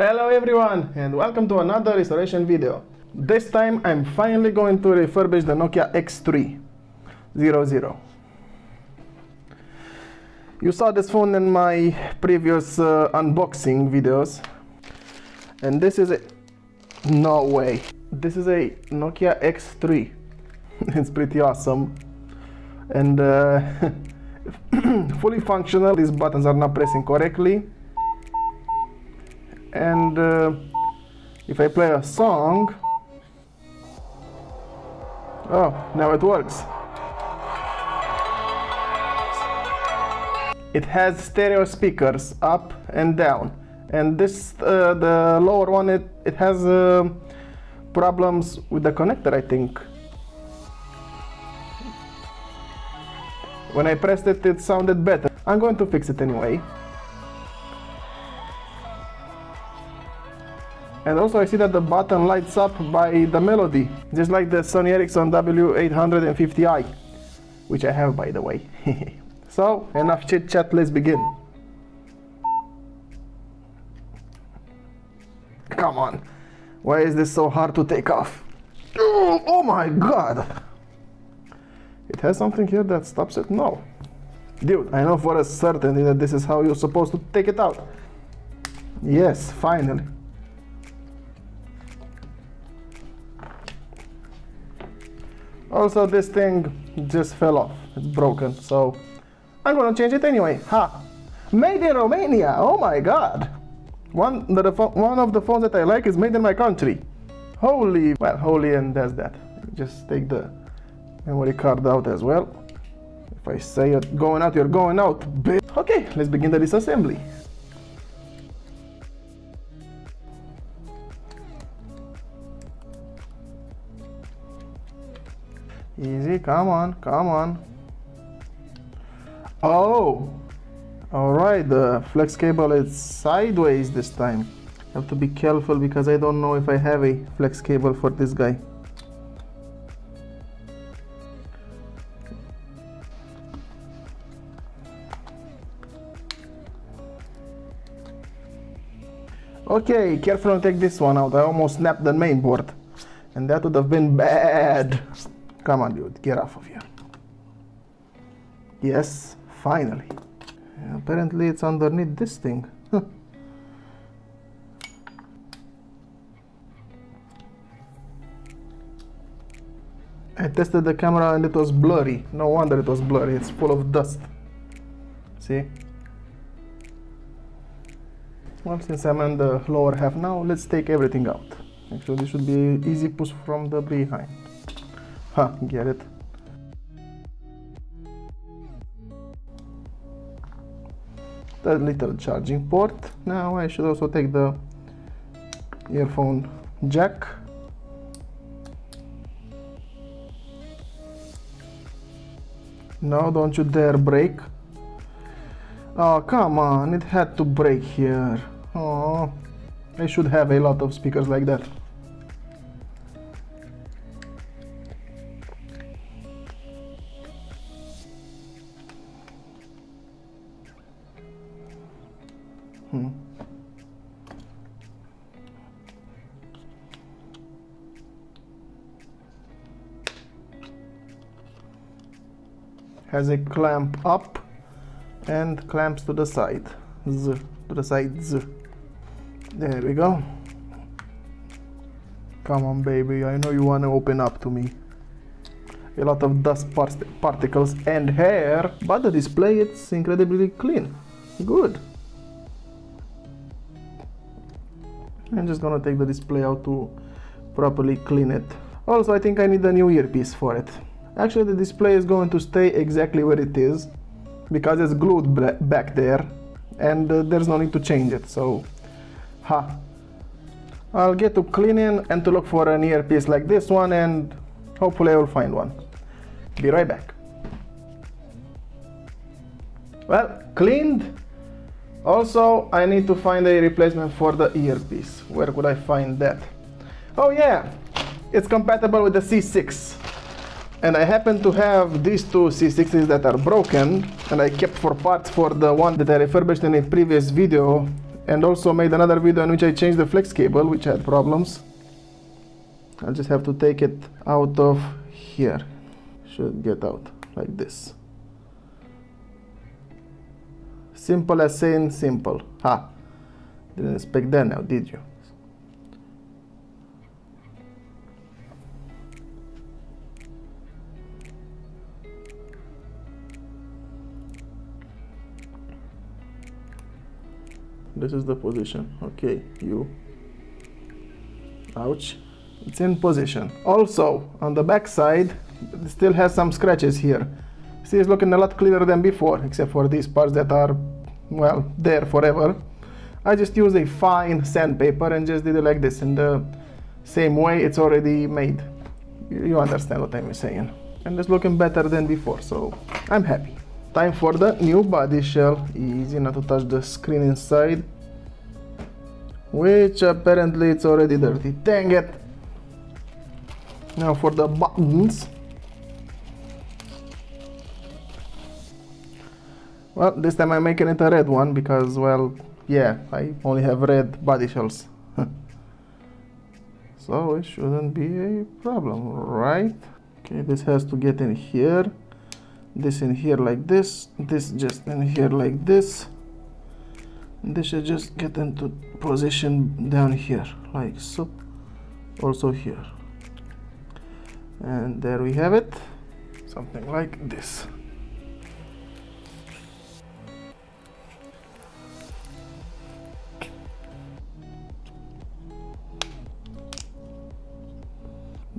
Hello everyone and welcome to another restoration video. This time I'm finally going to refurbish the Nokia X3-00. You saw this phone in my previous uh, unboxing videos and this is it. No way. This is a Nokia X3. it's pretty awesome and uh, fully functional. These buttons are not pressing correctly and uh, if I play a song oh now it works. It has stereo speakers up and down and this uh, the lower one it, it has uh, problems with the connector I think. When I pressed it it sounded better. I'm going to fix it anyway And also I see that the button lights up by the melody, just like the Sony Ericsson W850i, which I have by the way. so, enough chit chat, let's begin. Come on, why is this so hard to take off? Oh, oh my god! It has something here that stops it? No. Dude, I know for a certainty that this is how you're supposed to take it out. Yes, finally. Also, this thing just fell off. It's broken, so I'm gonna change it anyway. Ha! Made in Romania! Oh my god! One, the, one of the phones that I like is made in my country. Holy, well, holy and that's that. Just take the memory card out as well. If I say it going out, you're going out. bitch. Okay, let's begin the disassembly. Easy, come on, come on. Oh! Alright, the flex cable is sideways this time. I have to be careful because I don't know if I have a flex cable for this guy. Okay, careful to take this one out. I almost snapped the main board. And that would have been bad. Come on, dude, get off of here. Yes, finally. Apparently it's underneath this thing. I tested the camera and it was blurry. No wonder it was blurry. It's full of dust. See? Well, since I'm in the lower half now, let's take everything out. Actually, this should be easy push from the behind. Huh, get it. The little charging port. Now I should also take the earphone jack. No, don't you dare break. Oh, come on, it had to break here. Oh, I should have a lot of speakers like that. Hmm. Has a clamp up and clamps to the side. Z, to the sides. There we go. Come on, baby. I know you want to open up to me. A lot of dust part particles and hair, but the display it's incredibly clean. Good. I'm just gonna take the display out to properly clean it. Also, I think I need a new earpiece for it. Actually, the display is going to stay exactly where it is because it's glued back there and uh, there's no need to change it. So, ha. I'll get to cleaning and to look for an earpiece like this one and hopefully I will find one. Be right back. Well, cleaned also, I need to find a replacement for the earpiece. Where could I find that? Oh yeah, it's compatible with the C6. And I happen to have these two C6s that are broken and I kept for parts for the one that I refurbished in a previous video and also made another video in which I changed the flex cable which had problems I'll just have to take it out of here should get out like this simple as saying simple. Ha. Didn't expect that now did you? This is the position. Okay you. Ouch. It's in position. Also on the back side still has some scratches here. See it's looking a lot clearer than before except for these parts that are well there forever I just used a fine sandpaper and just did it like this in the same way it's already made you understand what I'm saying and it's looking better than before so I'm happy Time for the new body shell. Easy not to touch the screen inside. Which apparently it's already dirty. Dang it! Now for the buttons. Well, this time I'm making it a red one because, well, yeah, I only have red body shells. so it shouldn't be a problem, right? Okay, this has to get in here. This in here like this. This just in here like this. This should just get into position down here like so. Also here. And there we have it. Something like this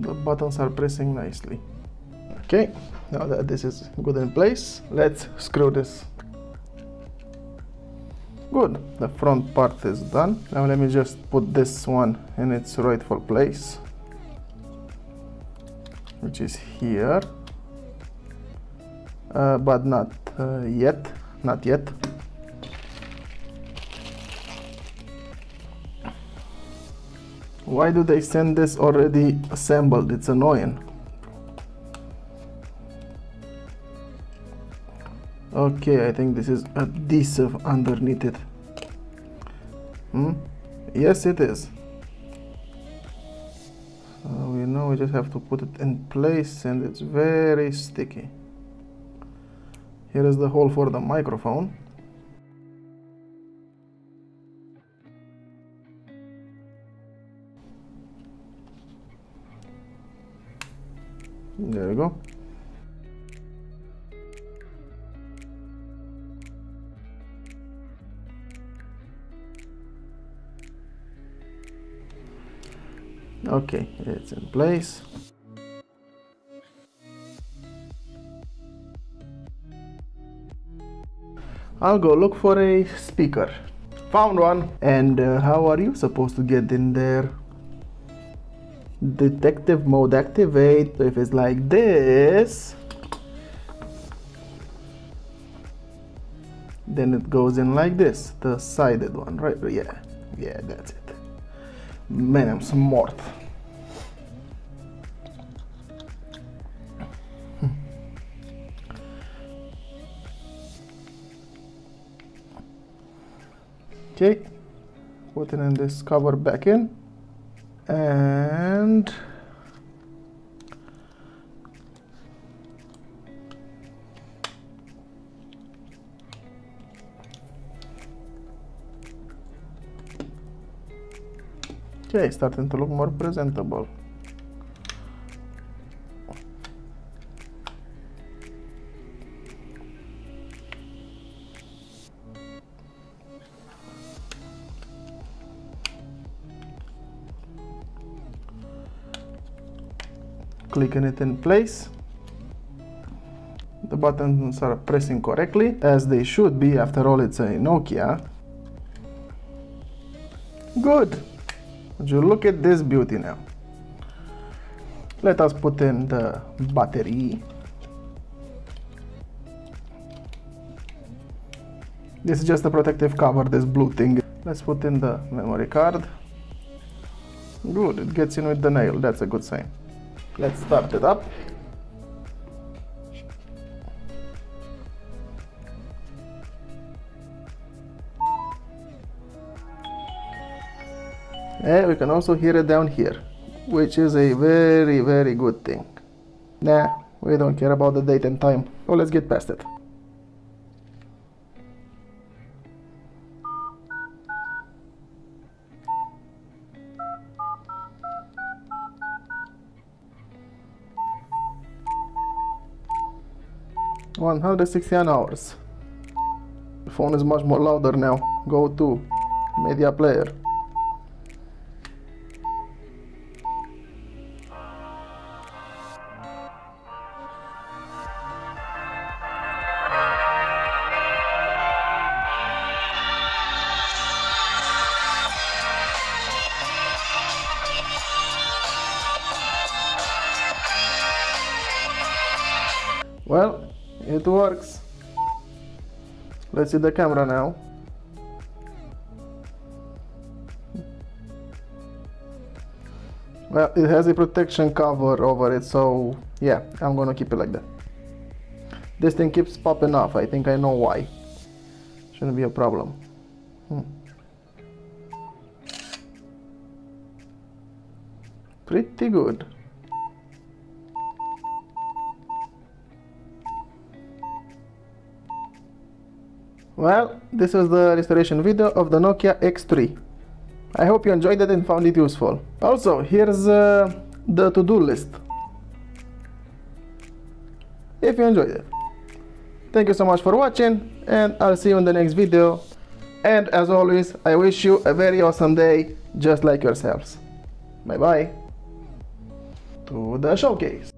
the buttons are pressing nicely. Okay now that this is good in place let's screw this. Good the front part is done. Now let me just put this one in its rightful place which is here. Uh, but not uh, yet not yet why do they send this already assembled? It's annoying. Okay I think this is adhesive underneath it. Hmm? yes it is. So we know we just have to put it in place and it's very sticky. Here is the hole for the microphone there we go okay it's in place. I'll go look for a speaker. Found one. And uh, how are you supposed to get in there detective mode activate if it's like this then it goes in like this. The sided one right? Yeah. Yeah that's it. Man I'm smart. Hmm. Okay. Putting in this cover back in and okay starting to look more presentable clicking it in place. The buttons are pressing correctly as they should be. After all it's a Nokia. Good. Would you look at this beauty now? Let us put in the battery. This is just a protective cover this blue thing. Let's put in the memory card. Good. It gets in with the nail. That's a good sign Let's start it up. And we can also hear it down here, which is a very, very good thing. Nah, we don't care about the date and time, so let's get past it. One hundred sixty-one hours. The phone is much more louder now. Go to media player. It works. Let's see the camera now. Well, it has a protection cover over it, so yeah, I'm gonna keep it like that. This thing keeps popping off, I think I know why. Shouldn't be a problem. Hmm. Pretty good. Well, this was the restoration video of the Nokia X3. I hope you enjoyed it and found it useful. Also, here's uh, the to-do list. If you enjoyed it. Thank you so much for watching and I'll see you in the next video. And as always, I wish you a very awesome day just like yourselves. Bye bye. To the showcase.